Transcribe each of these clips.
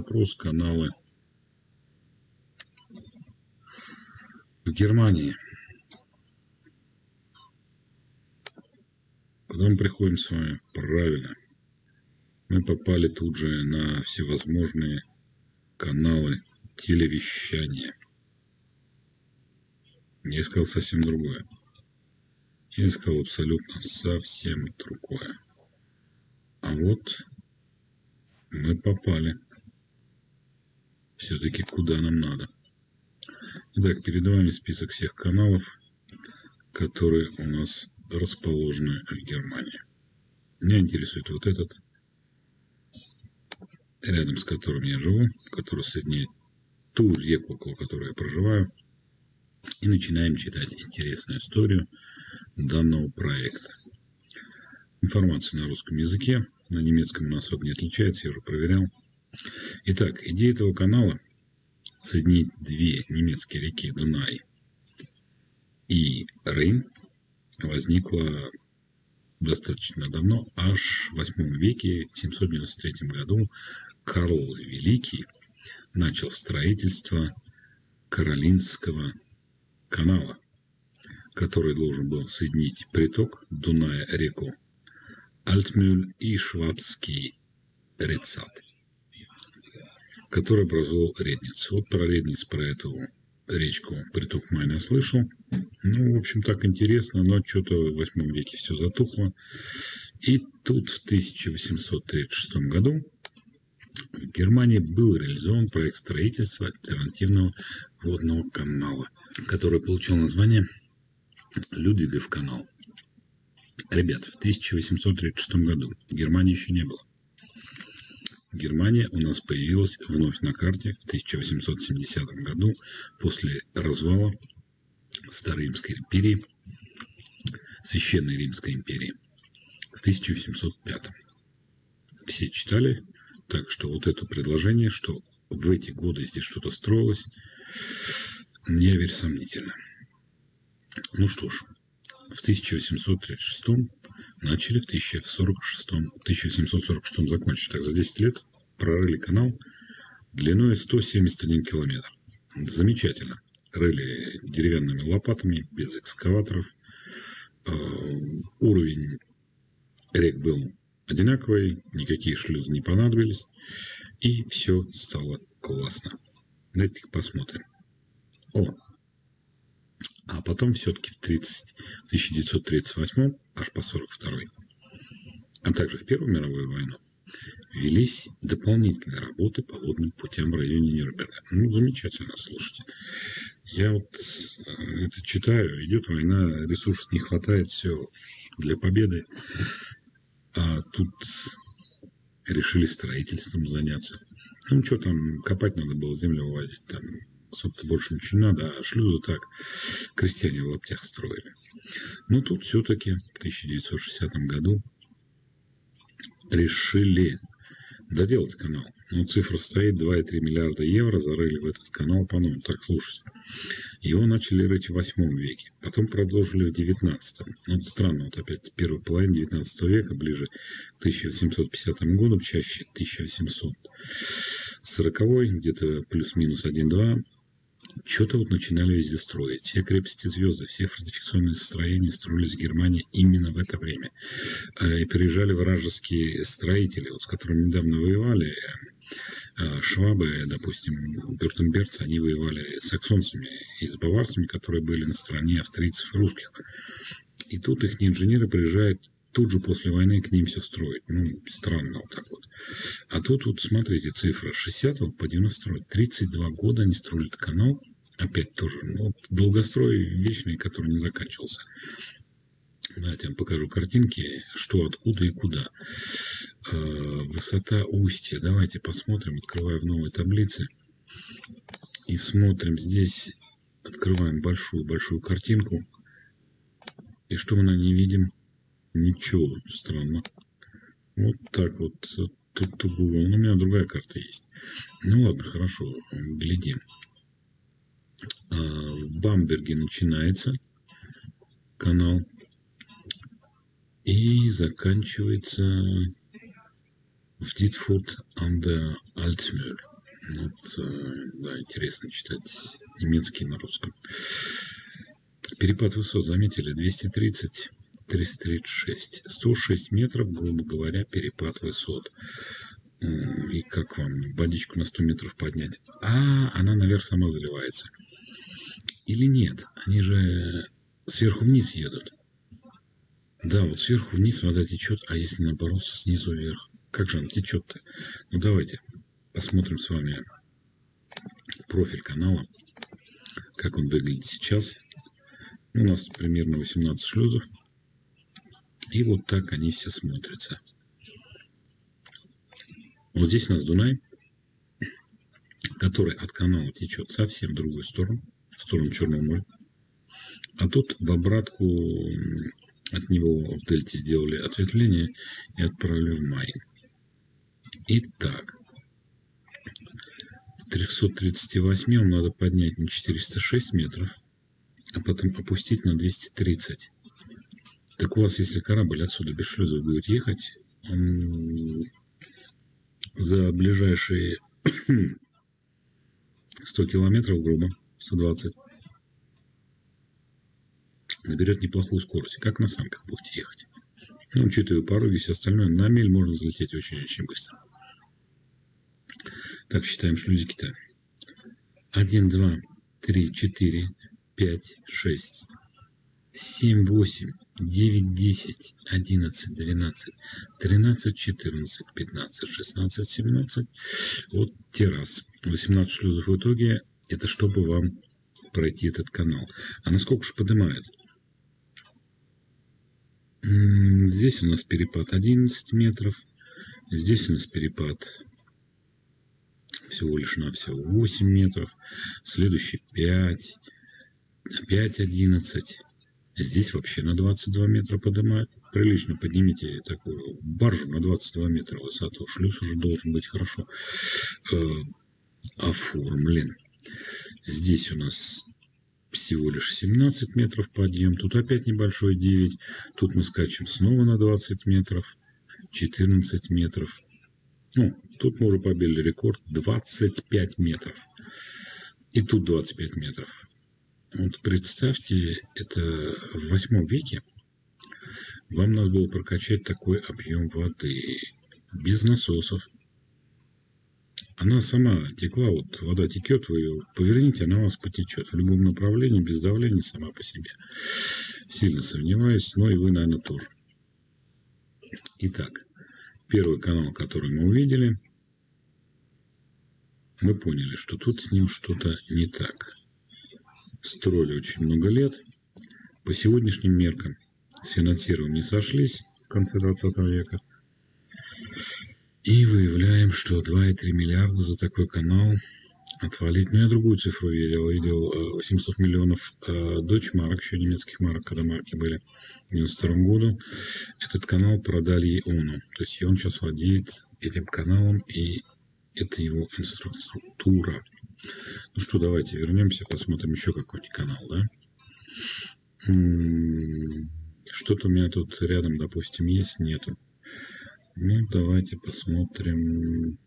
запрос каналы в Германии. Куда мы приходим с вами? Правильно. Мы попали тут же на всевозможные каналы телевещания. Я искал совсем другое. Я искал абсолютно совсем другое. А вот мы попали. Все-таки куда нам надо. Итак, перед вами список всех каналов, которые у нас расположены в Германии. Меня интересует вот этот, рядом с которым я живу, который соединяет ту реку, около которой я проживаю. И начинаем читать интересную историю данного проекта. Информация на русском языке, на немецком она особо не отличается, я уже проверял. Итак, идея этого канала – соединить две немецкие реки Дунай и Рейн возникла достаточно давно, аж в 8 веке, в 793 году, Карл Великий начал строительство Каролинского канала, который должен был соединить приток Дуная реку Альтмюль и Швабский Рецат, который образовал Редниц. Вот про Редниц, про эту речку приток Майна слышал. Ну, в общем, так интересно, но что-то в 8 веке все затухло. И тут в 1836 году в Германии был реализован проект строительства альтернативного водного канала, который получил название Людвигов канал. Ребят, в 1836 году Германии еще не было. Германия у нас появилась вновь на карте в 1870 году после развала Старой Римской империи, Священной Римской империи в 1805. Все читали, так что вот это предложение, что в эти годы здесь что-то строилось, не верь сомнительно. Ну что ж, в 1836 начали, в 1846, 1746 закончили. Так, за 10 лет прорыли канал длиной 171 километр. Замечательно. Рыли деревянными лопатами, без экскаваторов. Э, уровень рек был одинаковый, никакие шлюзы не понадобились. И все стало классно. Давайте посмотрим. О, а потом все-таки в, 30, в 1938 аж по 42 а также в Первую мировую войну велись дополнительные работы по водным путям в районе Нюрнберга. Ну, замечательно, слушайте. Я вот э, это читаю, идет война, ресурсов не хватает, все для победы. А тут решили строительством заняться. Ну, что там, копать надо было, землю вывозить, там особо больше ничего не надо, а шлюзы так крестьяне в лаптях строили. Но тут все-таки в 1960 году решили доделать канал. Ну, цифра стоит 2,3 миллиарда евро зарыли в этот канал по-новому. Так, слушайте. Его начали рыть в 8 веке, потом продолжили в 19. Ну, вот странно, вот опять первая половина 19 века, ближе к 1850 году, чаще 1840, где-то плюс-минус 1-2, что-то вот начинали везде строить. Все крепости звезды, все фортификационные строения строились в Германии именно в это время. Э, и приезжали вражеские строители, вот с которыми недавно воевали, э, швабы, допустим, бюртенберцы, они воевали с саксонцами и с баварцами, которые были на стороне австрийцев и русских. И тут их инженеры приезжают тут же после войны к ним все строить. Ну, странно вот так вот. А тут вот, смотрите, цифра 60 по 92. 32 года они строили канал. Опять тоже, ну, вот долгострой вечный, который не заканчивался. Давайте я вам покажу картинки, что, откуда и куда. Э, высота устья. Давайте посмотрим. Открываю в новой таблице. И смотрим здесь. Открываем большую-большую картинку. И что мы на ней видим? Ничего, странно. Вот так вот. Тут, Google. Ну, у меня другая карта есть. Ну ладно, хорошо. Глядим. А, в Бамберге начинается канал. И заканчивается в Дитфорд Анде Альтмюр. Вот, э, да, интересно читать немецкий на русском. Перепад высот, заметили, 230, 336. 106 метров, грубо говоря, перепад высот. И как вам водичку на 100 метров поднять? А, она наверх сама заливается. Или нет? Они же сверху вниз едут. Да, вот сверху вниз вода течет, а если наоборот снизу вверх? Как же она течет-то? Ну давайте посмотрим с вами профиль канала, как он выглядит сейчас. У нас примерно 18 шлюзов. И вот так они все смотрятся. Вот здесь у нас Дунай, который от канала течет совсем в другую сторону, в сторону Черного моря. А тут в обратку от него в дельте сделали ответвление и отправили в Майн. Итак, с 338 надо поднять на 406 метров, а потом опустить на 230. Так у вас, если корабль отсюда без шлюза будет ехать, он за ближайшие 100 километров, грубо, 120, наберет неплохую скорость. Как на санках будете ехать. Ну, учитывая пороги и все остальное, на миль можно взлететь очень-очень быстро. Так, считаем шлюзики-то. 1, 2, 3, 4, 5, 6, 7, 8, 9, 10, 11, 12, 13, 14, 15, 16, 17. Вот террас. 18 шлюзов в итоге. Это чтобы вам пройти этот канал. А насколько же поднимает? Здесь у нас перепад 11 метров. Здесь у нас перепад всего лишь навсего 8 метров. Следующий 5. Опять 11. Здесь вообще на 22 метра поднимает. Прилично поднимите такую баржу на 22 метра высоту. Шлюз уже должен быть хорошо э, оформлен. Здесь у нас всего лишь 17 метров подъем. Тут опять небольшой 9. Тут мы скачем снова на 20 метров. 14 метров. Ну, тут мы уже побили рекорд 25 метров. И тут 25 метров. Вот представьте, это в восьмом веке вам надо было прокачать такой объем воды без насосов. Она сама текла, вот вода текет, вы ее поверните, она у вас потечет в любом направлении, без давления, сама по себе. Сильно сомневаюсь, но и вы, наверное, тоже. Итак, первый канал, который мы увидели, мы поняли, что тут с ним что-то не так строили очень много лет. По сегодняшним меркам с финансированием не сошлись в конце 20 века. И выявляем, что 2,3 миллиарда за такой канал отвалить. Ну, я другую цифру видел. Видел 800 э, миллионов дочь марок, еще немецких марок, когда марки были в 92 году. Этот канал продали ОНУ. То есть он сейчас владеет этим каналом, и это его инфраструктура. Ну что, давайте вернемся, посмотрим еще какой-нибудь канал, да? Что-то у меня тут рядом, допустим, есть, нету. Ну, давайте посмотрим.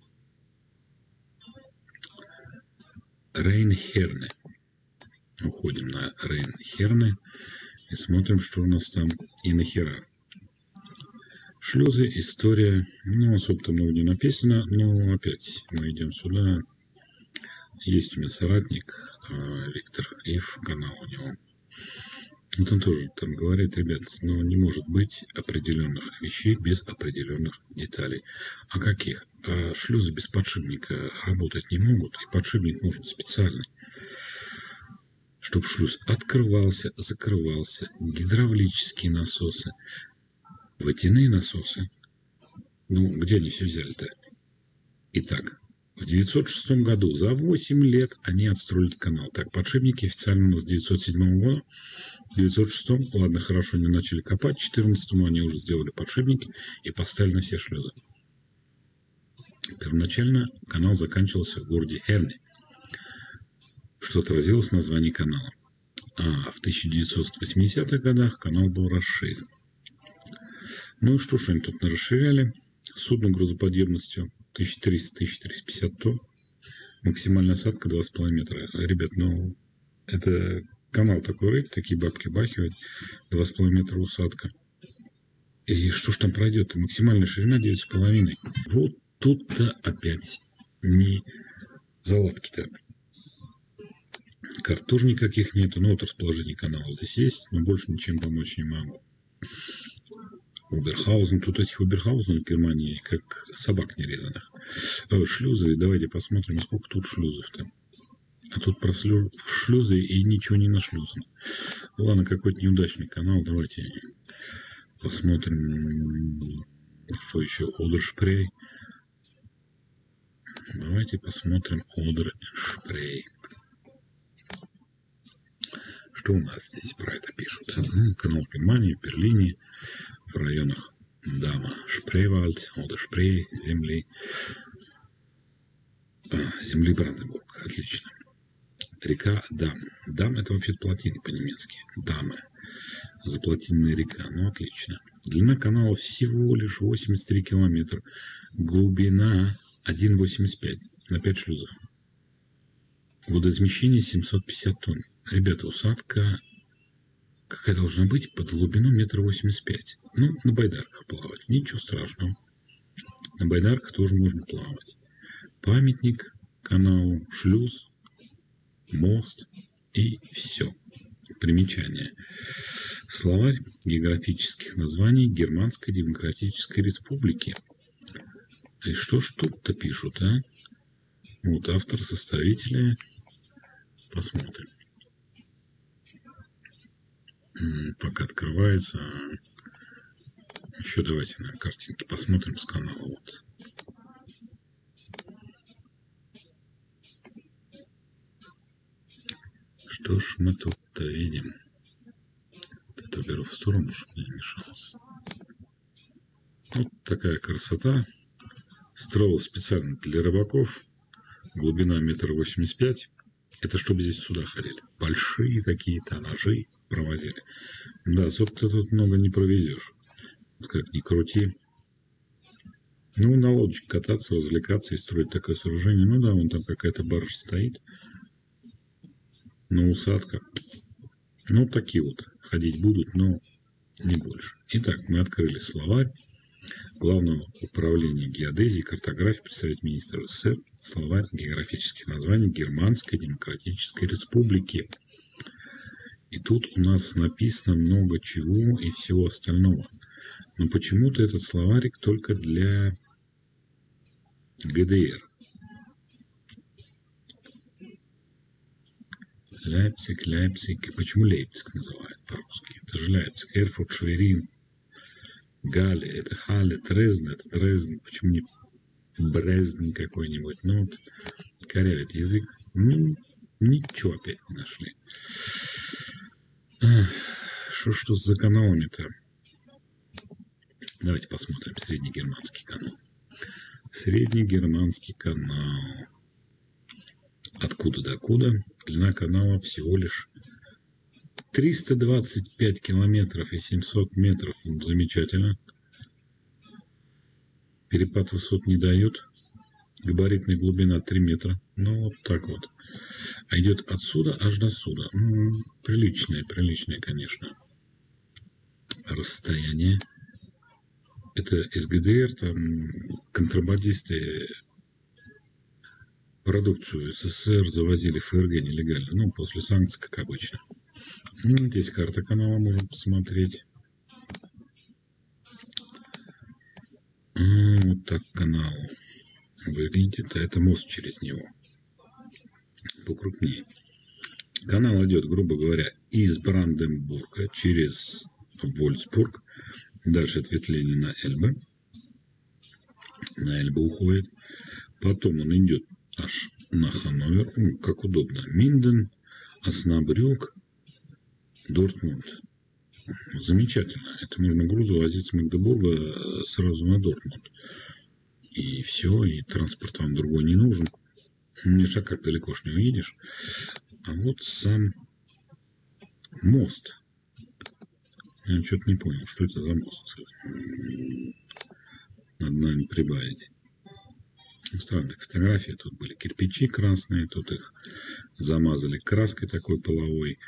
Рейнхерны. Уходим на Рейнхерны и смотрим, что у нас там и нахера. Шлюзы, история. Ну, особо-то много не написано, но опять мы идем сюда. Есть у меня соратник а, Виктор Ив, канал у него. Вот он тоже там говорит, ребят, ну не может быть определенных вещей без определенных деталей. А каких? А шлюзы без подшипника работать не могут, и подшипник нужен специальный. Чтобы шлюз открывался, закрывался, гидравлические насосы, водяные насосы. Ну, где они все взяли-то? Итак, в 906 году, за 8 лет, они отстроили канал. Так, подшипники официально у нас 907 года. В 906, ладно, хорошо, они начали копать. В 14 они уже сделали подшипники и поставили на все шлюзы. Первоначально канал заканчивался в городе Херне, что отразилось в названии канала. А в 1980-х годах канал был расширен. Ну и что ж они тут расширяли? Судно грузоподъемностью 1300-1350 тонн. Максимальная осадка 2,5 метра. Ребят, ну, это канал такой рыб, такие бабки бахивают. 2,5 метра усадка. И что ж там пройдет? Максимальная ширина 9,5. Вот тут-то опять не заладки-то. Карт тоже никаких нету. Ну, вот расположение канала здесь есть, но больше ничем помочь не могу. Уберхаузен. Тут этих Уберхаузенов в Германии как собак нерезанных. Э, шлюзы. Давайте посмотрим, сколько тут шлюзов-то. А тут про шлюзы и ничего не нашлюзано. Ладно, какой-то неудачный канал. Давайте посмотрим, что еще. Одершпрей. Давайте посмотрим Одершпрей. Что у нас здесь про это пишут? Ну, канал Германии, Берлине, в районах Дама, Шпрейвальд, Ода Шпрей, земли, а, земли Бранденбург. Отлично. Река Дам. Дам это вообще плотина по-немецки. Дамы. Заплотинная река. Ну, отлично. Длина канала всего лишь 83 километра. Глубина 1,85 на 5 шлюзов. Водоизмещение 750 тонн. Ребята, усадка какая должна быть под глубину метр восемьдесят. Ну, на байдарках плавать. Ничего страшного. На байдарках тоже можно плавать. Памятник каналу, шлюз, мост и все. Примечание. Словарь географических названий Германской Демократической Республики. И что ж тут-то пишут, а? Вот автор, составители Посмотрим. Пока открывается. Еще давайте на картинке посмотрим с канала. Вот. Что ж мы тут-то видим? Это беру в сторону, чтобы не мешалось. Вот такая красота. Строил специально для рыбаков. Глубина метр восемьдесят пять. Это чтобы здесь сюда ходили. Большие какие-то ножи провозили. Да, собственно, тут много не провезешь. Как ни крути. Ну, на лодочке кататься, развлекаться и строить такое сооружение. Ну да, вон там какая-то баржа стоит. На усадка. Ну, такие вот ходить будут, но не больше. Итак, мы открыли словарь. Главного управления геодезии и картографии представитель министра СССР, словарь географических названий Германской Демократической Республики. И тут у нас написано много чего и всего остального. Но почему-то этот словарик только для ГДР. Лейпциг, Лейпциг. Почему Лейпциг называют по-русски? Это же Лейпциг. Эрфурт, Шверин, Гали, это Хали, Дрезден, это Дрезден, почему не Брезден какой-нибудь, ну вот, корявит язык, ну, ничего опять не нашли. Что ж тут за каналами-то? Давайте посмотрим среднегерманский канал. Среднегерманский канал. Откуда до куда? Длина канала всего лишь 325 километров и 700 метров. Замечательно. Перепад высот не дает. Габаритная глубина 3 метра. Ну, вот так вот. А идет отсюда аж до сюда. Ну, приличное, приличное, конечно. Расстояние. Это СГДР, там контрабандисты продукцию СССР завозили в ФРГ нелегально. Ну, после санкций, как обычно. Здесь карта канала можно посмотреть. Вот так канал выглядит. А это мост через него. Покрупнее. Канал идет, грубо говоря, из Бранденбурга через Вольсбург. Дальше ответвление на Эльбе. На Эльбе уходит. Потом он идет аж на Ханновер. Как удобно. Минден, Оснабрюк, Дортмунд. Замечательно. Это можно грузу возить с Магдебурга э, сразу на Дортмунд. И все, и транспорт вам другой не нужен. Не шаг как далеко ж не уедешь. А вот сам мост. Я что-то не понял, что это за мост. Надо, наверное, прибавить. Очень странная фотография. Тут были кирпичи красные, тут их замазали краской такой половой.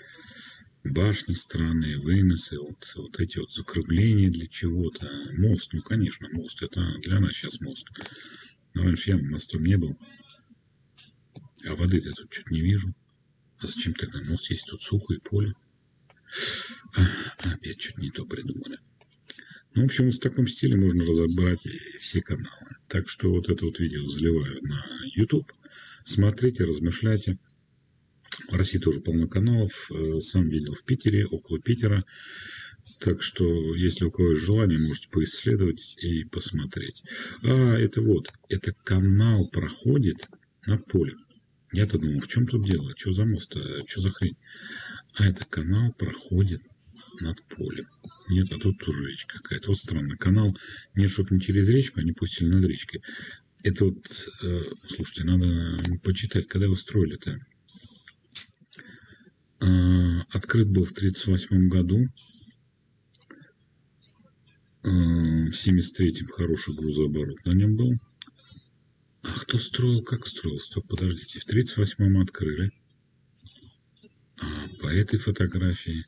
Башни странные, выносы, вот, вот эти вот закругления для чего-то. Мост, ну, конечно, мост. Это для нас сейчас мост. Но раньше я мостом не был. А воды-то я тут что-то не вижу. А зачем тогда мост, есть тут сухо и поле? Опять что-то не то придумали. Ну, в общем, в таком стиле можно разобрать все каналы. Так что вот это вот видео заливаю на YouTube. Смотрите, размышляйте. В России тоже полно каналов. Э, сам видел в Питере, около Питера. Так что, если у кого есть желание, можете поисследовать и посмотреть. А, это вот, это канал проходит над полем. Я-то думал, в чем тут дело? Что за мост? Что за хрень? А это канал проходит над полем. Нет, а тут тоже речка какая-то. Вот странно. Канал нет, чтобы не через речку, они пустили над речкой. Это вот, э, слушайте, надо почитать, когда его строили-то. Э, открыт был в 1938 году. Э, в 1973-м хороший грузооборот на нем был. А кто строил, как строил? Стоп, подождите. В 1938-м открыли. А по этой фотографии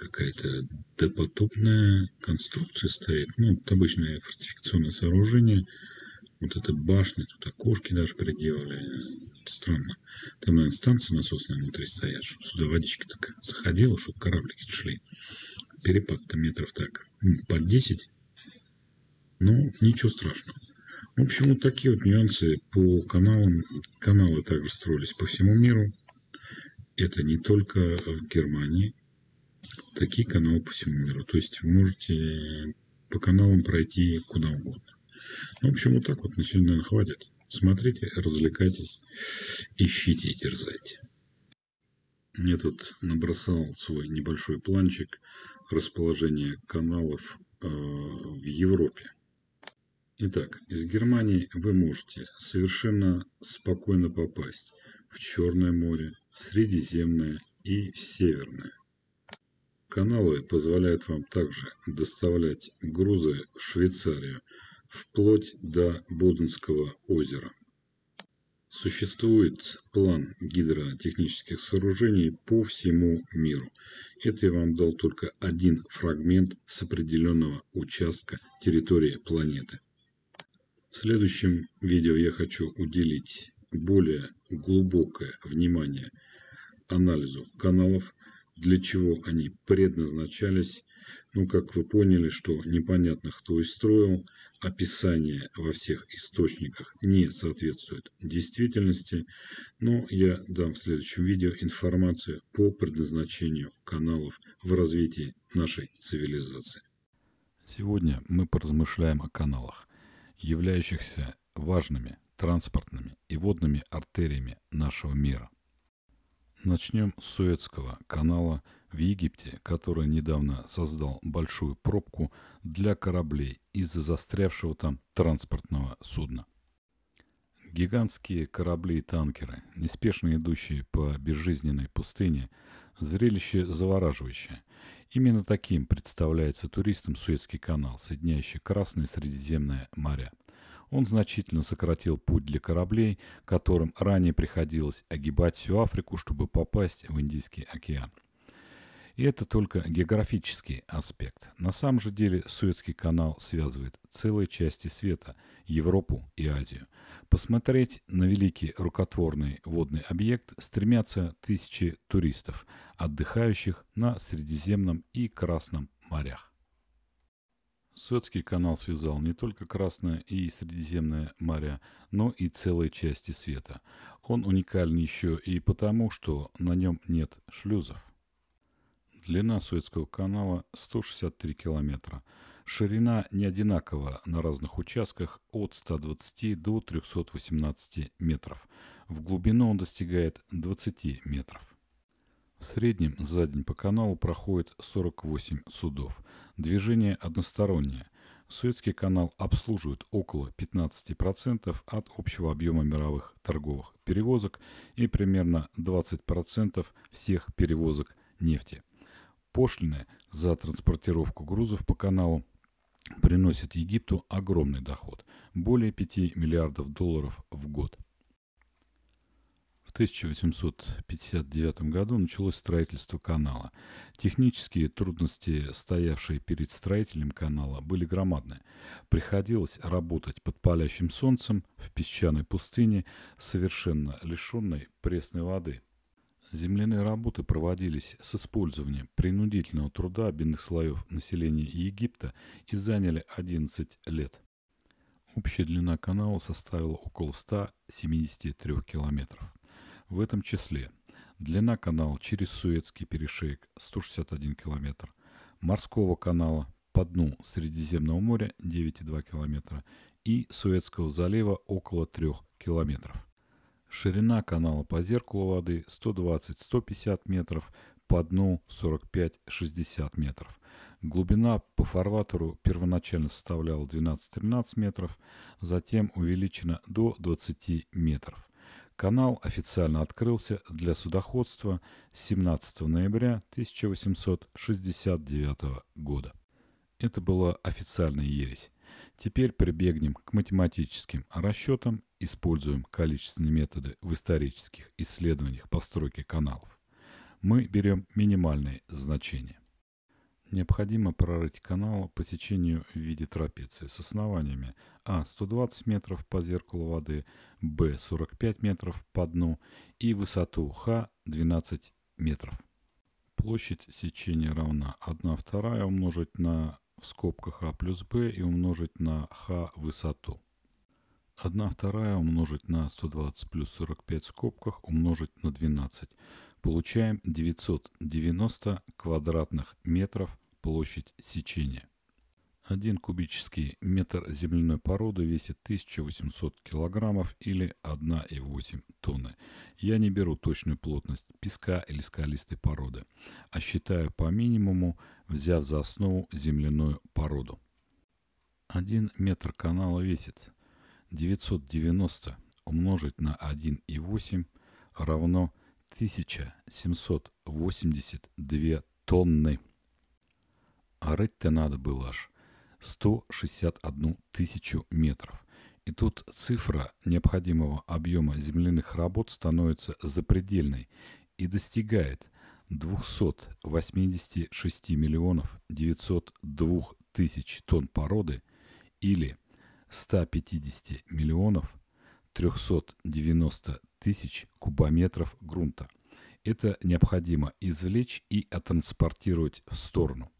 какая-то допотопная конструкция стоит. Ну, это обычное фортификационное сооружение. Вот эта башня, тут окошки даже приделали. Странно. Там, наверное, станция насосная внутри стоят, чтобы сюда водичка такая заходила, чтобы кораблики шли. Перепад-то метров так под 10. Ну, ничего страшного. В общем, вот такие вот нюансы по каналам. Каналы также строились по всему миру. Это не только в Германии, такие каналы по всему миру. То есть вы можете по каналам пройти куда угодно. Ну, в общем, вот так вот на сегодня, наверное, хватит. Смотрите, развлекайтесь, ищите и дерзайте. Я тут набросал свой небольшой планчик расположения каналов э, в Европе. Итак, из Германии вы можете совершенно спокойно попасть в Черное море, в Средиземное и в Северное. Каналы позволяют вам также доставлять грузы в Швейцарию, вплоть до Боденского озера. Существует план гидротехнических сооружений по всему миру. Это я вам дал только один фрагмент с определенного участка территории планеты. В следующем видео я хочу уделить более глубокое внимание анализу каналов, для чего они предназначались. Ну, как вы поняли, что непонятно, кто их строил, описание во всех источниках не соответствует действительности, но я дам в следующем видео информацию по предназначению каналов в развитии нашей цивилизации. Сегодня мы поразмышляем о каналах, являющихся важными транспортными и водными артериями нашего мира – Начнем с Суэцкого канала в Египте, который недавно создал большую пробку для кораблей из-за застрявшего там транспортного судна. Гигантские корабли и танкеры, неспешно идущие по безжизненной пустыне, зрелище завораживающее. Именно таким представляется туристам Суэцкий канал, соединяющий Красное и Средиземное моря – он значительно сократил путь для кораблей, которым ранее приходилось огибать всю Африку, чтобы попасть в Индийский океан. И это только географический аспект. На самом же деле Суэцкий канал связывает целые части света, Европу и Азию. Посмотреть на великий рукотворный водный объект стремятся тысячи туристов, отдыхающих на Средиземном и Красном морях. Суэцкий канал связал не только Красное и Средиземное моря, но и целые части света. Он уникален еще и потому, что на нем нет шлюзов. Длина Суэцкого канала 163 километра. Ширина не одинакова на разных участках от 120 до 318 метров. В глубину он достигает 20 метров. В среднем за день по каналу проходит 48 судов. Движение одностороннее. Суэцкий канал обслуживает около 15% от общего объема мировых торговых перевозок и примерно 20% всех перевозок нефти. Пошлины за транспортировку грузов по каналу приносит Египту огромный доход – более 5 миллиардов долларов в год. В 1859 году началось строительство канала. Технические трудности, стоявшие перед строителем канала, были громадны. Приходилось работать под палящим солнцем в песчаной пустыне, совершенно лишенной пресной воды – Земляные работы проводились с использованием принудительного труда обильных слоев населения Египта и заняли 11 лет. Общая длина канала составила около 173 километров. В этом числе длина канала через Суэцкий перешеек 161 километр, морского канала по дну Средиземного моря 9,2 километра и Суэцкого залива около 3 километров. Ширина канала по зеркалу воды 120-150 метров, по дну 45-60 метров. Глубина по фарватеру первоначально составляла 12-13 метров, затем увеличена до 20 метров. Канал официально открылся для судоходства 17 ноября 1869 года. Это была официальная ересь. Теперь прибегнем к математическим расчетам, используем количественные методы в исторических исследованиях постройки каналов. Мы берем минимальные значения. Необходимо прорыть канал по сечению в виде трапеции с основаниями А 120 метров по зеркалу воды, Б 45 метров по дну и высоту Х 12 метров. Площадь сечения равна 1 вторая умножить на в скобках а плюс b и умножить на х высоту. 1 вторая умножить на 120 плюс 45 в скобках умножить на 12. Получаем 990 квадратных метров площадь сечения. 1 кубический метр земляной породы весит 1800 килограммов или 1,8 тонны. Я не беру точную плотность песка или скалистой породы, а считаю по минимуму, взяв за основу земляную породу. 1 метр канала весит 990 умножить на 1,8 равно 1782 тонны. А рыть-то надо было аж 161 тысячу метров. И тут цифра необходимого объема земляных работ становится запредельной и достигает 286 миллионов 902 тысяч тонн породы или 150 миллионов 390 тысяч кубометров грунта. Это необходимо извлечь и оттранспортировать в сторону –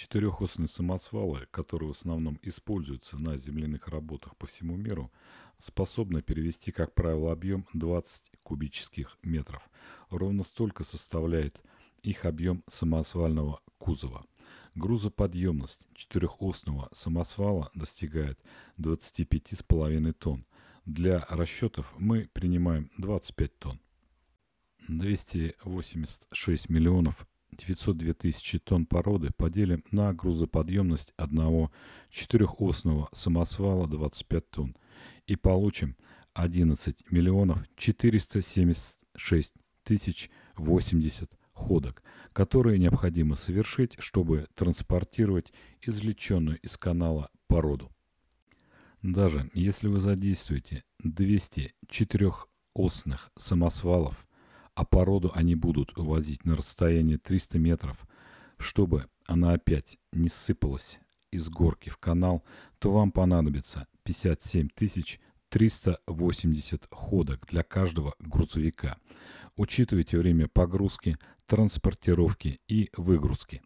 Четырехосные самосвалы, которые в основном используются на земляных работах по всему миру, способны перевести, как правило, объем 20 кубических метров. Ровно столько составляет их объем самосвального кузова. Грузоподъемность четырехосного самосвала достигает 25,5 тонн. Для расчетов мы принимаем 25 тонн. 286 миллионов 902 тысячи тонн породы поделим на грузоподъемность одного четырехосного самосвала 25 тонн и получим 11 миллионов 476 тысяч 80 ходок, которые необходимо совершить, чтобы транспортировать извлеченную из канала породу. Даже если вы задействуете 200 четырехосных самосвалов а породу они будут увозить на расстояние 300 метров, чтобы она опять не сыпалась из горки в канал, то вам понадобится 57 380 ходок для каждого грузовика. Учитывайте время погрузки, транспортировки и выгрузки.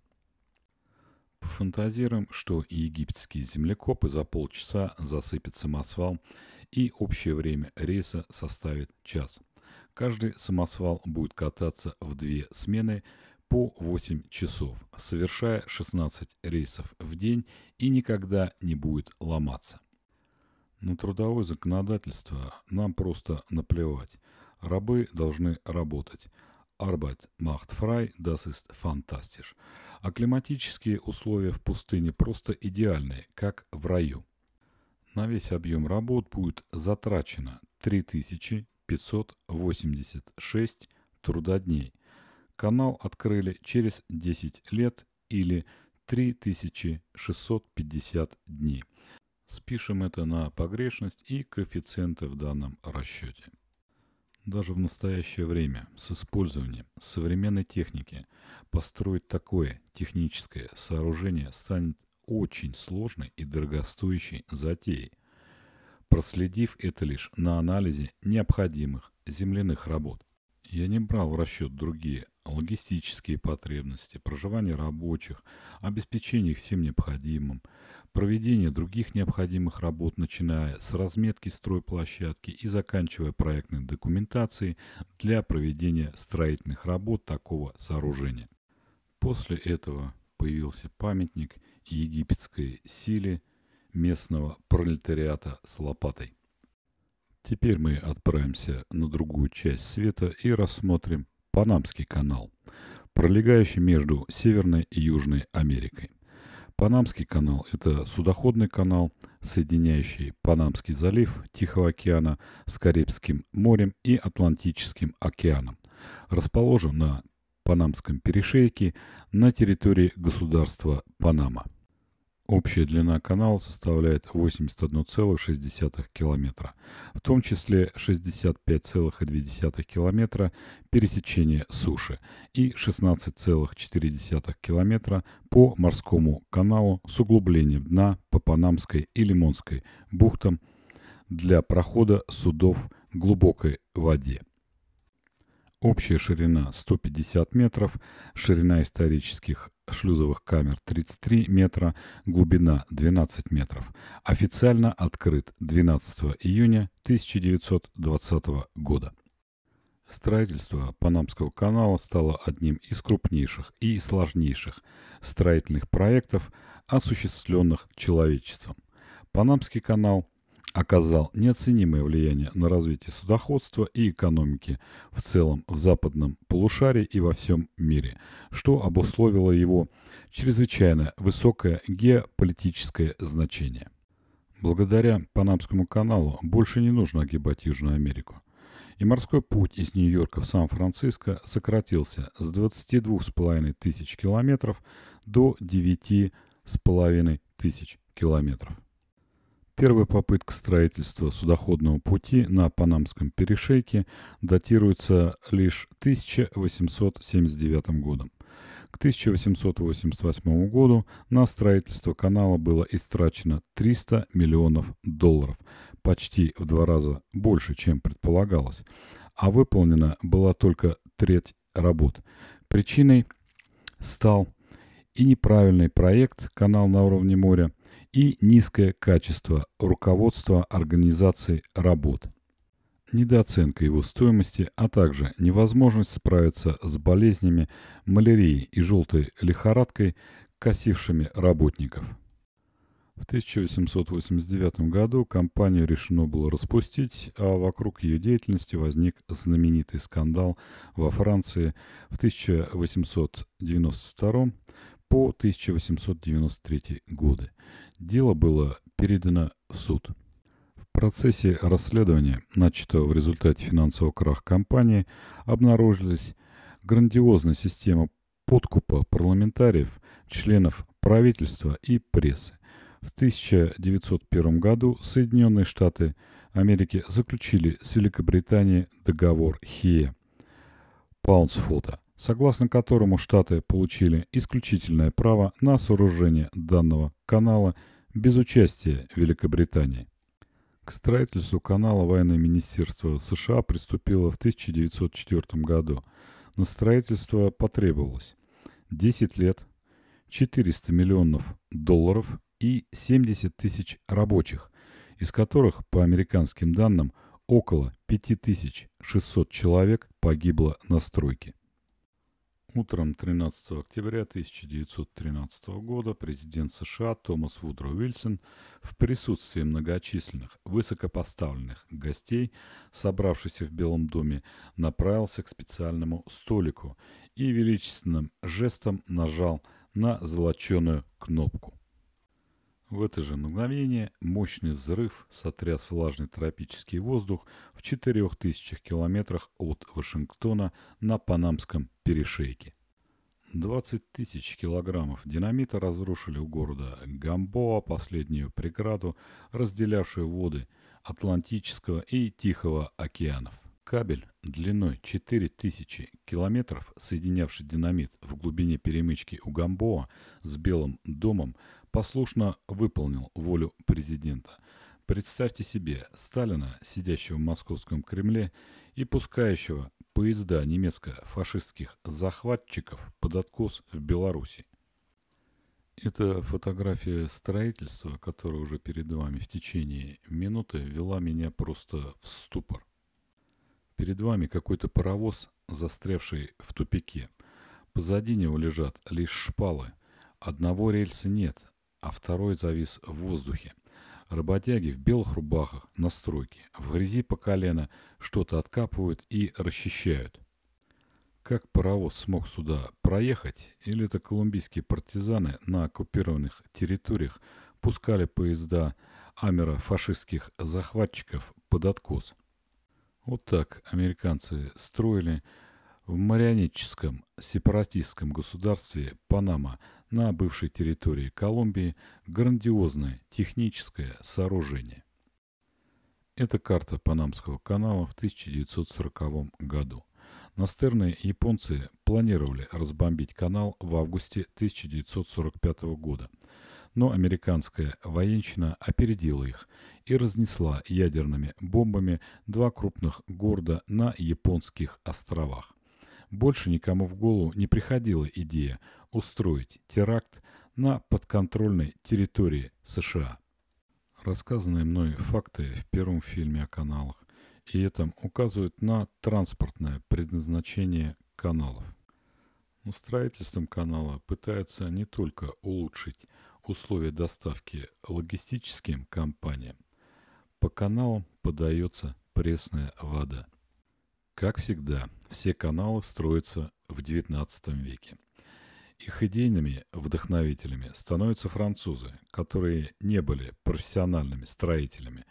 Пофантазируем, что египетские землекопы за полчаса засыпят самосвал и общее время рейса составит час – Каждый самосвал будет кататься в две смены по 8 часов, совершая 16 рейсов в день и никогда не будет ломаться. На трудовое законодательство нам просто наплевать. Рабы должны работать. Arbeit macht frei, das ist fantastisch. А климатические условия в пустыне просто идеальные, как в раю. На весь объем работ будет затрачено 3000 586 трудодней. Канал открыли через 10 лет или 3650 дней. Спишем это на погрешность и коэффициенты в данном расчете. Даже в настоящее время с использованием современной техники построить такое техническое сооружение станет очень сложной и дорогостоящей затеей, проследив это лишь на анализе необходимых земляных работ. Я не брал в расчет другие логистические потребности, проживание рабочих, обеспечение их всем необходимым, проведение других необходимых работ, начиная с разметки стройплощадки и заканчивая проектной документацией для проведения строительных работ такого сооружения. После этого появился памятник египетской силе местного пролетариата с лопатой. Теперь мы отправимся на другую часть света и рассмотрим Панамский канал, пролегающий между Северной и Южной Америкой. Панамский канал – это судоходный канал, соединяющий Панамский залив Тихого океана с Карибским морем и Атлантическим океаном. Расположен на Панамском перешейке на территории государства Панама. Общая длина канала составляет 81,6 км, в том числе 65,2 км пересечения суши и 16,4 км по морскому каналу с углублением дна по Панамской и Лимонской бухтам для прохода судов в глубокой воде. Общая ширина 150 метров, ширина исторических шлюзовых камер 33 метра, глубина 12 метров. Официально открыт 12 июня 1920 года. Строительство Панамского канала стало одним из крупнейших и сложнейших строительных проектов, осуществленных человечеством. Панамский канал оказал неоценимое влияние на развитие судоходства и экономики в целом в западном полушарии и во всем мире, что обусловило его чрезвычайно высокое геополитическое значение. Благодаря Панамскому каналу больше не нужно огибать Южную Америку. И морской путь из Нью-Йорка в Сан-Франциско сократился с 22,5 тысяч километров до 9,5 тысяч километров. Первая попытка строительства судоходного пути на Панамском перешейке датируется лишь 1879 годом. К 1888 году на строительство канала было истрачено 300 миллионов долларов, почти в два раза больше, чем предполагалось, а выполнена была только треть работ. Причиной стал и неправильный проект «Канал на уровне моря», и низкое качество руководства организации работ. Недооценка его стоимости, а также невозможность справиться с болезнями малярией и желтой лихорадкой, косившими работников. В 1889 году компанию решено было распустить, а вокруг ее деятельности возник знаменитый скандал во Франции в 1892 по 1893 годы. Дело было передано в суд. В процессе расследования, начатого в результате финансового краха компании, обнаружилась грандиозная система подкупа парламентариев, членов правительства и прессы. В 1901 году Соединенные Штаты Америки заключили с Великобританией договор ХИЭ Паунсфота, согласно которому Штаты получили исключительное право на сооружение данного канала без участия Великобритании. К строительству канала военное министерство США приступило в 1904 году. На строительство потребовалось 10 лет, 400 миллионов долларов и 70 тысяч рабочих, из которых, по американским данным, около 5600 человек погибло на стройке. Утром 13 октября 1913 года президент США Томас Вудро Уильсон в присутствии многочисленных высокопоставленных гостей, собравшихся в Белом доме, направился к специальному столику и величественным жестом нажал на золоченую кнопку. В это же мгновение мощный взрыв сотряс влажный тропический воздух в 4000 километрах от Вашингтона на Панамском перешейке. 20 тысяч килограммов динамита разрушили у города Гамбоа последнюю преграду, разделявшую воды Атлантического и Тихого океанов. Кабель длиной 4000 километров, соединявший динамит в глубине перемычки у Гамбоа с Белым домом, послушно выполнил волю президента. Представьте себе Сталина, сидящего в московском Кремле и пускающего поезда немецко-фашистских захватчиков под откос в Беларуси. Эта фотография строительства, которая уже перед вами в течение минуты, вела меня просто в ступор. Перед вами какой-то паровоз, застрявший в тупике. Позади него лежат лишь шпалы. Одного рельса нет, а второй завис в воздухе. Работяги в белых рубахах на стройке, в грязи по колено, что-то откапывают и расчищают. Как паровоз смог сюда проехать, или это колумбийские партизаны на оккупированных территориях пускали поезда амера-фашистских захватчиков под откос? Вот так американцы строили в марионетческом сепаратистском государстве Панама на бывшей территории Колумбии грандиозное техническое сооружение. Это карта Панамского канала в 1940 году. Настырные японцы планировали разбомбить канал в августе 1945 года, но американская военщина опередила их и разнесла ядерными бомбами два крупных города на японских островах. Больше никому в голову не приходила идея устроить теракт на подконтрольной территории США. Рассказанные мной факты в первом фильме о каналах и этом указывают на транспортное предназначение каналов. Но строительством канала пытаются не только улучшить условия доставки логистическим компаниям. По каналам подается пресная вода. Как всегда, все каналы строятся в XIX веке. Их идейными вдохновителями становятся французы, которые не были профессиональными строителями.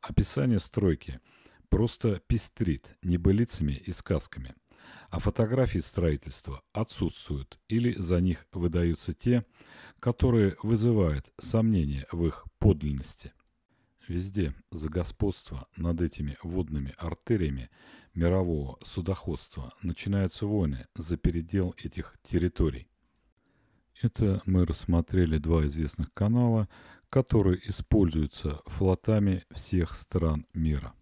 Описание стройки просто пестрит небылицами и сказками, а фотографии строительства отсутствуют или за них выдаются те, которые вызывают сомнения в их подлинности. Везде за господство над этими водными артериями мирового судоходства начинаются войны за передел этих территорий. Это мы рассмотрели два известных канала, которые используются флотами всех стран мира.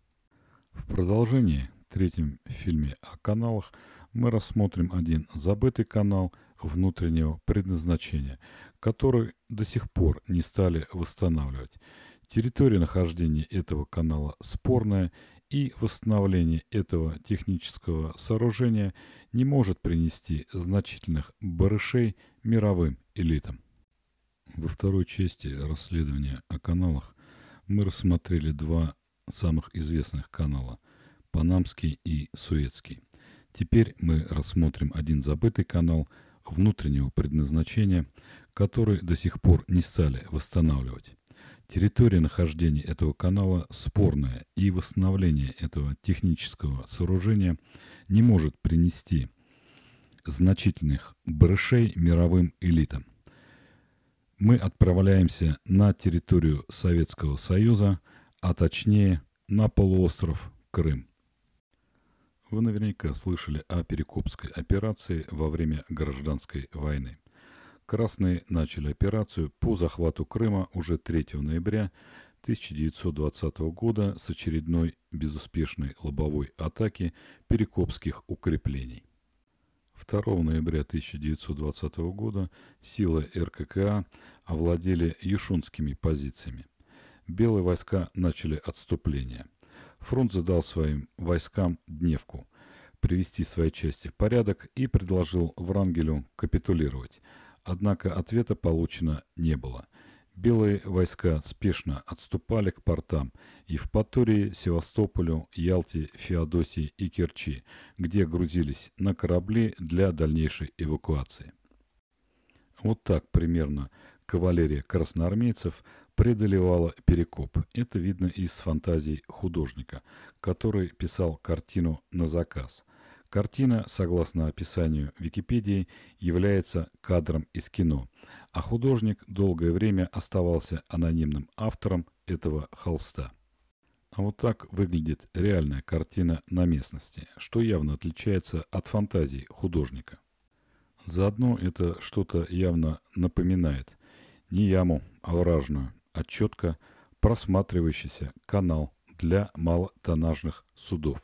В продолжении, в третьем фильме о каналах, мы рассмотрим один забытый канал внутреннего предназначения, который до сих пор не стали восстанавливать. Территория нахождения этого канала спорная, и восстановление этого технического сооружения не может принести значительных барышей мировым элитам. Во второй части расследования о каналах мы рассмотрели два самых известных канала – Панамский и Суэцкий. Теперь мы рассмотрим один забытый канал внутреннего предназначения, который до сих пор не стали восстанавливать. Территория нахождения этого канала спорная, и восстановление этого технического сооружения не может принести значительных барышей мировым элитам. Мы отправляемся на территорию Советского Союза, а точнее на полуостров Крым. Вы наверняка слышали о Перекопской операции во время гражданской войны. Красные начали операцию по захвату Крыма уже 3 ноября 1920 года с очередной безуспешной лобовой атаки перекопских укреплений. 2 ноября 1920 года силы РККА овладели юшунскими позициями. Белые войска начали отступление. Фронт задал своим войскам дневку – привести свои части в порядок и предложил Врангелю капитулировать – Однако ответа получено не было. Белые войска спешно отступали к портам и в Патории, Севастополю, Ялте, Феодосии и Керчи, где грузились на корабли для дальнейшей эвакуации. Вот так примерно кавалерия красноармейцев преодолевала Перекоп. Это видно из фантазий художника, который писал картину на заказ. Картина, согласно описанию Википедии, является кадром из кино, а художник долгое время оставался анонимным автором этого холста. А вот так выглядит реальная картина на местности, что явно отличается от фантазии художника. Заодно это что-то явно напоминает не яму овражную, а четко просматривающийся канал для малотоннажных судов.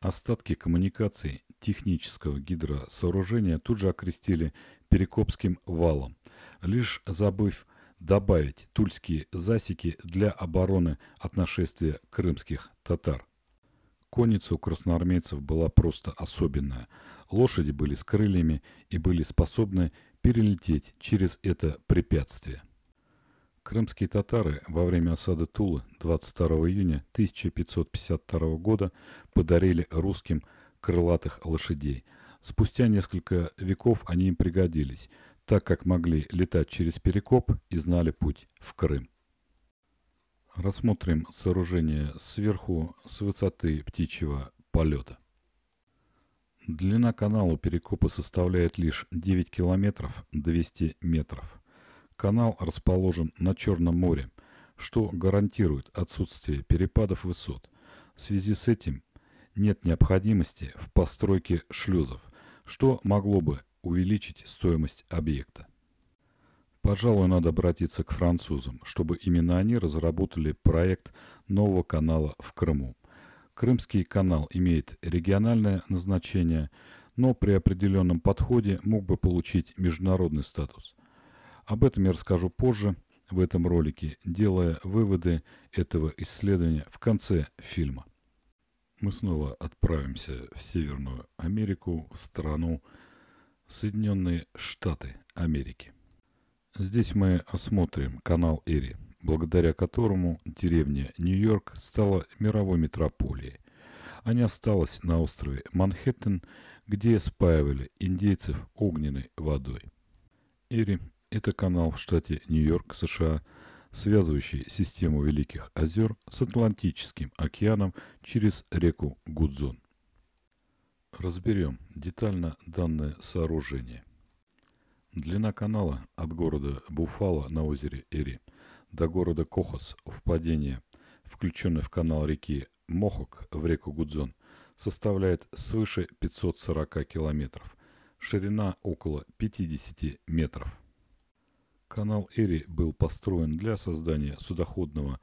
Остатки коммуникаций технического гидросооружения тут же окрестили Перекопским валом, лишь забыв добавить тульские засеки для обороны от нашествия крымских татар. Конница у красноармейцев была просто особенная. Лошади были с крыльями и были способны перелететь через это препятствие. Крымские татары во время осады Тулы 22 июня 1552 года подарили русским крылатых лошадей. Спустя несколько веков они им пригодились, так как могли летать через Перекоп и знали путь в Крым. Рассмотрим сооружение сверху с высоты птичьего полета. Длина канала Перекопа составляет лишь 9 километров 200 метров. Канал расположен на Черном море, что гарантирует отсутствие перепадов высот. В связи с этим нет необходимости в постройке шлюзов, что могло бы увеличить стоимость объекта. Пожалуй, надо обратиться к французам, чтобы именно они разработали проект нового канала в Крыму. Крымский канал имеет региональное назначение, но при определенном подходе мог бы получить международный статус. Об этом я расскажу позже в этом ролике, делая выводы этого исследования в конце фильма. Мы снова отправимся в Северную Америку, в страну Соединенные Штаты Америки. Здесь мы осмотрим канал Эри, благодаря которому деревня Нью-Йорк стала мировой метрополией, а не осталась на острове Манхэттен, где спаивали индейцев огненной водой. Эри это канал в штате Нью-Йорк, США, связывающий систему Великих озер с Атлантическим океаном через реку Гудзон. Разберем детально данное сооружение. Длина канала от города Буфало на озере Эри до города Кохос у впадения, включенной в канал реки Мохок в реку Гудзон, составляет свыше 540 километров, ширина около 50 метров. Канал Эри был построен для создания судоходного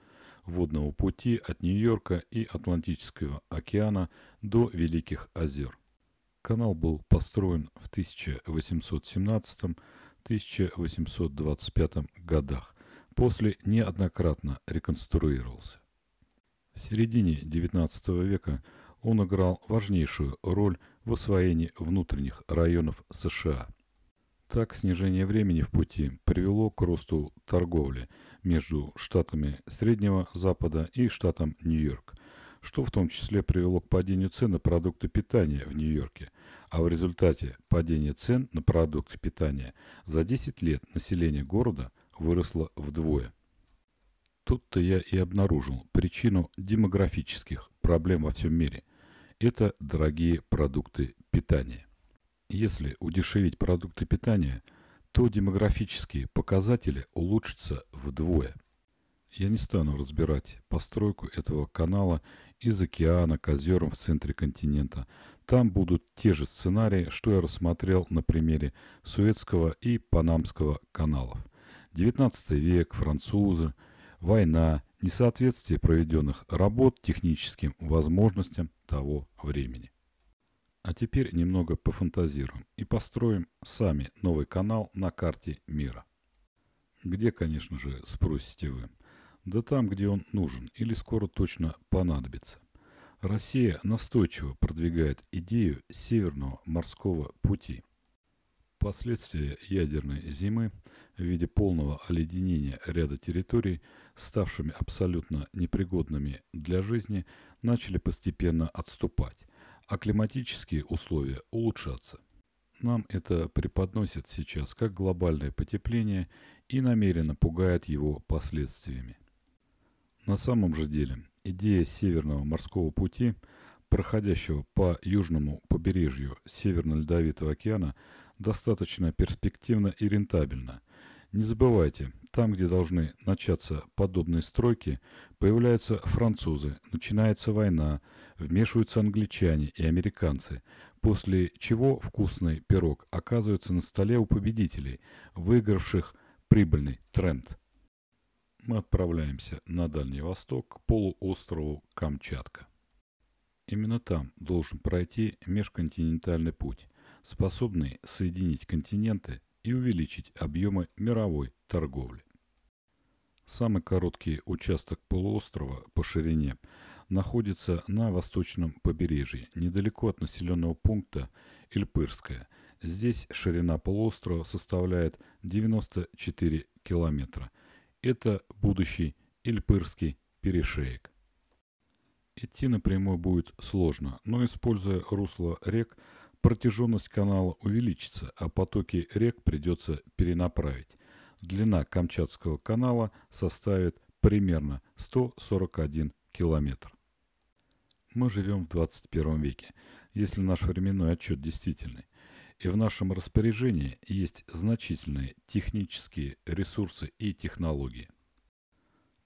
водного пути от Нью-Йорка и Атлантического океана до Великих озер. Канал был построен в 1817-1825 годах, после неоднократно реконструировался. В середине XIX века он играл важнейшую роль в освоении внутренних районов США – так, снижение времени в пути привело к росту торговли между штатами Среднего Запада и штатом Нью-Йорк, что в том числе привело к падению цен на продукты питания в Нью-Йорке, а в результате падения цен на продукты питания за 10 лет население города выросло вдвое. Тут-то я и обнаружил причину демографических проблем во всем мире. Это дорогие продукты питания. Если удешевить продукты питания, то демографические показатели улучшатся вдвое. Я не стану разбирать постройку этого канала из океана к озерам в центре континента. Там будут те же сценарии, что я рассмотрел на примере Суэцкого и Панамского каналов. 19 век, французы, война, несоответствие проведенных работ техническим возможностям того времени. А теперь немного пофантазируем и построим сами новый канал на карте мира. Где, конечно же, спросите вы? Да там, где он нужен или скоро точно понадобится. Россия настойчиво продвигает идею Северного морского пути. Последствия ядерной зимы в виде полного оледенения ряда территорий, ставшими абсолютно непригодными для жизни, начали постепенно отступать а климатические условия улучшаться. Нам это преподносят сейчас как глобальное потепление и намеренно пугает его последствиями. На самом же деле идея Северного морского пути проходящего по южному побережью Северно-Ледовитого океана, достаточно перспективно и рентабельно. Не забывайте, там, где должны начаться подобные стройки, появляются французы, начинается война, вмешиваются англичане и американцы, после чего вкусный пирог оказывается на столе у победителей, выигравших прибыльный тренд. Мы отправляемся на Дальний Восток к полуострову Камчатка. Именно там должен пройти межконтинентальный путь, способный соединить континенты и увеличить объемы мировой торговли. Самый короткий участок полуострова по ширине находится на восточном побережье, недалеко от населенного пункта Ильпырская. Здесь ширина полуострова составляет 94 километра. Это будущий Ильпырский перешеек. Идти напрямую будет сложно, но используя русло рек, протяженность канала увеличится, а потоки рек придется перенаправить. Длина Камчатского канала составит примерно 141 километр. Мы живем в 21 веке, если наш временной отчет действительный. И в нашем распоряжении есть значительные технические ресурсы и технологии.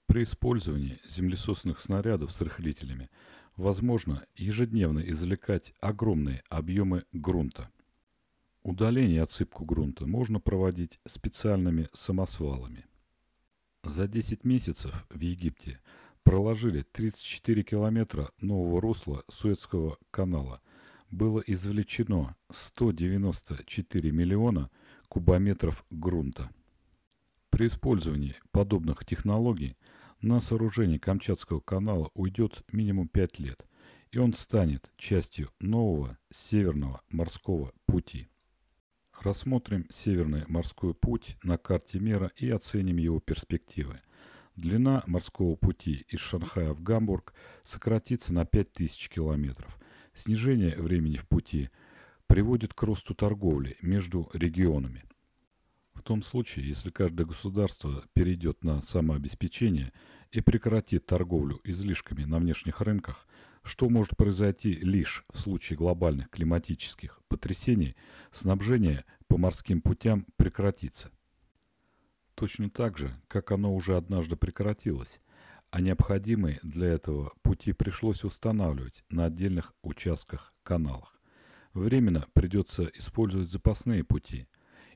При использовании землесосных снарядов с рыхлителями возможно ежедневно извлекать огромные объемы грунта. Удаление и отсыпку грунта можно проводить специальными самосвалами. За 10 месяцев в Египте проложили 34 километра нового русла Суэцкого канала. Было извлечено 194 миллиона кубометров грунта. При использовании подобных технологий на сооружение Камчатского канала уйдет минимум 5 лет, и он станет частью нового Северного морского пути. Рассмотрим Северный морской путь на карте мира и оценим его перспективы. Длина морского пути из Шанхая в Гамбург сократится на 5000 километров. Снижение времени в пути приводит к росту торговли между регионами. В том случае, если каждое государство перейдет на самообеспечение и прекратит торговлю излишками на внешних рынках, что может произойти лишь в случае глобальных климатических потрясений, снабжение по морским путям прекратится. Точно так же, как оно уже однажды прекратилось, а необходимые для этого пути пришлось устанавливать на отдельных участках каналах. Временно придется использовать запасные пути –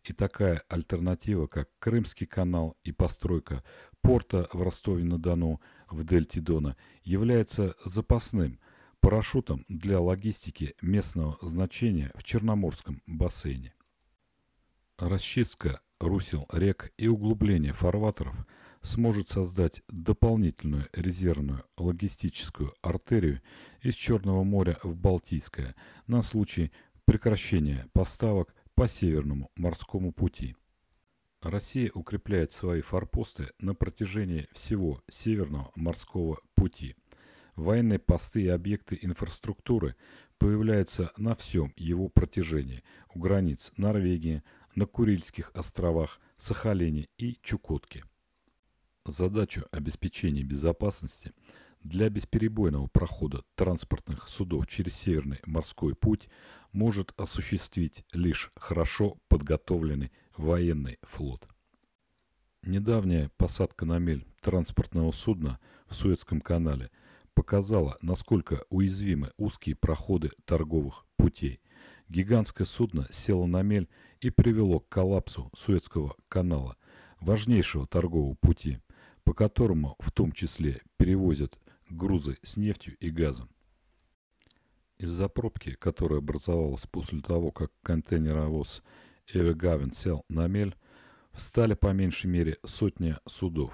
и такая альтернатива, как Крымский канал и постройка порта в Ростове-на-Дону в дельте Дона, является запасным парашютом для логистики местного значения в Черноморском бассейне. Расчистка русел рек и углубление фарватеров сможет создать дополнительную резервную логистическую артерию из Черного моря в Балтийское на случай прекращения поставок по Северному морскому пути. Россия укрепляет свои форпосты на протяжении всего Северного морского пути. Военные посты и объекты инфраструктуры появляются на всем его протяжении у границ Норвегии, на Курильских островах, Сахалине и Чукотке. Задачу обеспечения безопасности для бесперебойного прохода транспортных судов через Северный морской путь может осуществить лишь хорошо подготовленный военный флот. Недавняя посадка на мель транспортного судна в Суэцком канале показала, насколько уязвимы узкие проходы торговых путей. Гигантское судно село на мель и привело к коллапсу Суэцкого канала, важнейшего торгового пути, по которому в том числе перевозят грузы с нефтью и газом. Из-за пробки, которая образовалась после того, как контейнеровоз Эвегавен сел на мель, встали по меньшей мере сотня судов.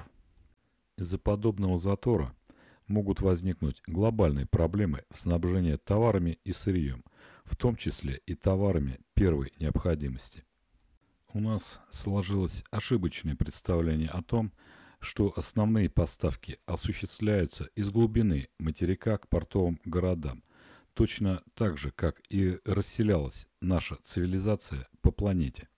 Из-за подобного затора могут возникнуть глобальные проблемы в снабжении товарами и сырьем, в том числе и товарами первой необходимости. У нас сложилось ошибочное представление о том, что основные поставки осуществляются из глубины материка к портовым городам – точно так же, как и расселялась наша цивилизация по планете.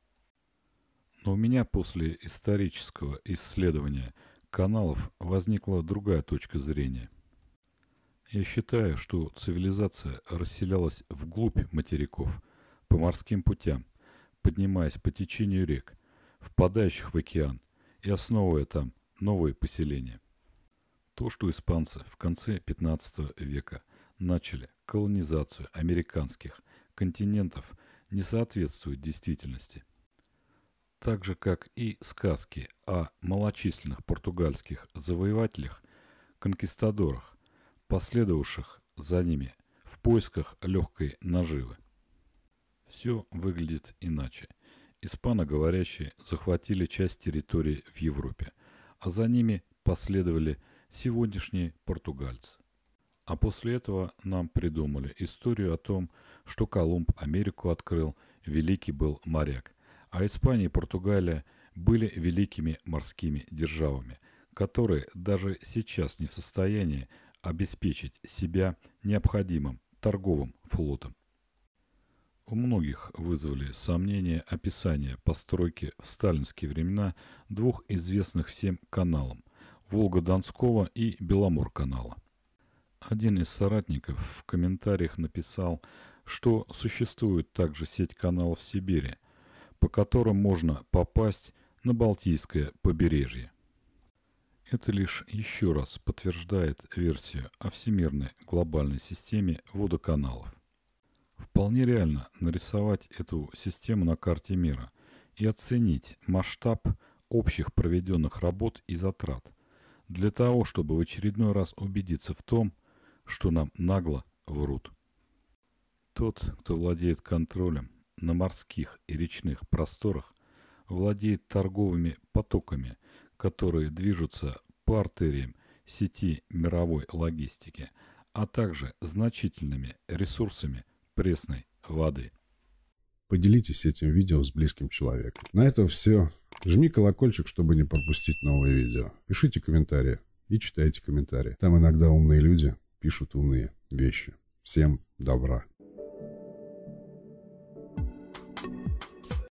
Но у меня после исторического исследования каналов возникла другая точка зрения. Я считаю, что цивилизация расселялась вглубь материков, по морским путям, поднимаясь по течению рек, впадающих в океан, и основывая там новые поселения. То, что испанцы в конце 15 века начали колонизацию американских континентов, не соответствует действительности. Так же, как и сказки о малочисленных португальских завоевателях, конкистадорах, последовавших за ними в поисках легкой наживы. Все выглядит иначе. Испаноговорящие захватили часть территории в Европе, а за ними последовали сегодняшние португальцы. А после этого нам придумали историю о том, что Колумб Америку открыл, великий был моряк, а Испания и Португалия были великими морскими державами, которые даже сейчас не в состоянии обеспечить себя необходимым торговым флотом. У многих вызвали сомнения описания постройки в сталинские времена двух известных всем каналов – Волга-Донского и Беломор-канала. Один из соратников в комментариях написал, что существует также сеть каналов Сибири, по которым можно попасть на Балтийское побережье. Это лишь еще раз подтверждает версию о всемирной глобальной системе водоканалов. Вполне реально нарисовать эту систему на карте мира и оценить масштаб общих проведенных работ и затрат для того, чтобы в очередной раз убедиться в том, что нам нагло врут. Тот, кто владеет контролем на морских и речных просторах, владеет торговыми потоками, которые движутся по артериям сети мировой логистики, а также значительными ресурсами пресной воды. Поделитесь этим видео с близким человеком. На этом все. Жми колокольчик, чтобы не пропустить новые видео. Пишите комментарии и читайте комментарии. Там иногда умные люди пишут умные вещи. Всем добра.